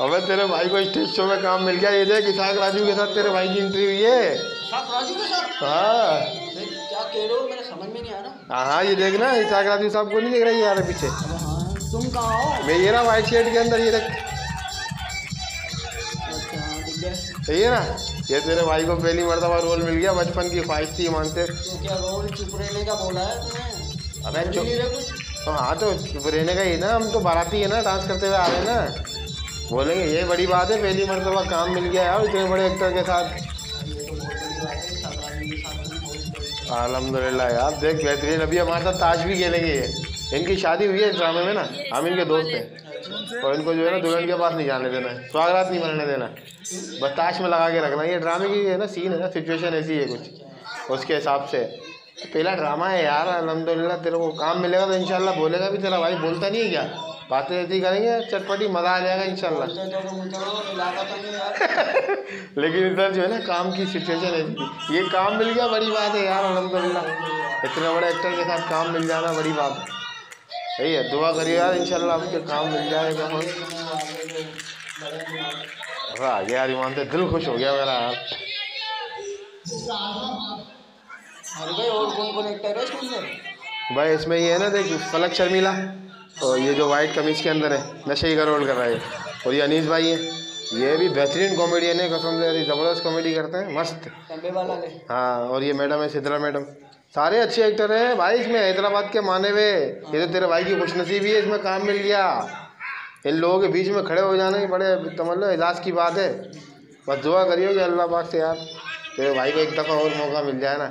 अबे तेरे भाई को स्टेज शो में काम मिल गया। ये देख इसाक राजू के साथ तेरे भाई की एंट्री हुई है। राजू के साथ? हाँ। क्या कह रहे हो? मेरे समझ में नहीं आ रहा। हाँ हाँ ये देखना इसाक राजू साहब को नहीं देख रही यार पीछे? हाँ तुम कहाँ हो? मैं ये रहा व्हाइट शर्ट के अंदर ये देख। अच्छा हाँ, दिख सही है ना ये तेरे भाई को पहली मरतबा रोल मिल गया बचपन की ख्वाहिश थी मानते। तो क्या रोल चुप रहने का बोला है तुम्हें अबे चुप। तो हाँ तो चुप रहने का ही ना हम तो बाराती है ना डांस करते हुए आ रहे हैं ना। बोलेंगे ये बड़ी बात है पहली मरतबा काम मिल गया है और इतने बड़े एक्टर के साथ. अलहमदिल्ला यार देख बेहतरीन। अभी हमारे साथ ताश भी खेलेंगे ये। इनकी शादी हुई है ड्रामे में ना? हम इनके दोस्त हैं। और इनको जो है ना दुल्हन के पास नहीं जाने देना है। स्वागत नहीं बनने देना बस ताश में लगा के रखना ये ड्रामे की है ना सीन है ना सिचुएशन ऐसी है कुछ। उसके हिसाब से। पहला ड्रामा है यार अलहमदिल्ला तेरे को काम मिलेगा तो इंशाल्लाह बोलेगा भी, तेरा भाई बोलता नहीं है क्या? बातें ऐसी करेंगे, चटपटी मज़ा आ जाएगा यार लेकिन इधर जो है ना, काम की सिचुएशन थी ये काम मिल गया, बड़ी बात है यार अलहमदिल्ला इतने बड़े एक्टर के साथ काम मिल जाना, बड़ी बात है। सही है, दुआ करिए यार, इंशाल्लाह आपके काम मिल जाएगा हम मज़ा यार ईमान से दिल खुश हो गया मेरा यार। भाई है इसमें ये है ना देख फलक शर्मिला। और ये जो वाइट कमीज के अंदर है नशे का रोल कर रहा है और ये अनीस भाई है। ये भी बेहतरीन कॉमेडियन है कसम से यार ज़बरदस्त कॉमेडी करते हैं मस्त। हाँ और ये मैडम है सिद्रा मैडम। सारे अच्छे एक्टर हैं। भाई इसमें हैदराबाद के माने हुए। ये तो तेरे भाई की खुशनसीबी है इसमें काम मिल गया। इन लोगों के बीच में खड़े हो जाने बड़े समझ लो इलाज की बात है। बस दुआ करियो कि अल्लाह पाक से यार तेरे भाई को एक दफ़ा और मौका मिल जाए ना।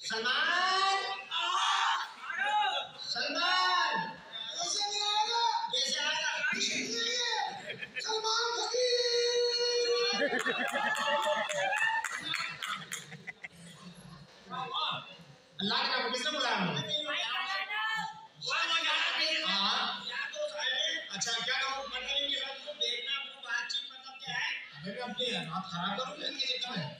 सलमान। सलमान। कैसे आएगा अल्लाह के नाम किसने बुलाया? है अपनी रात खराब करूँ चक्कर में मतलब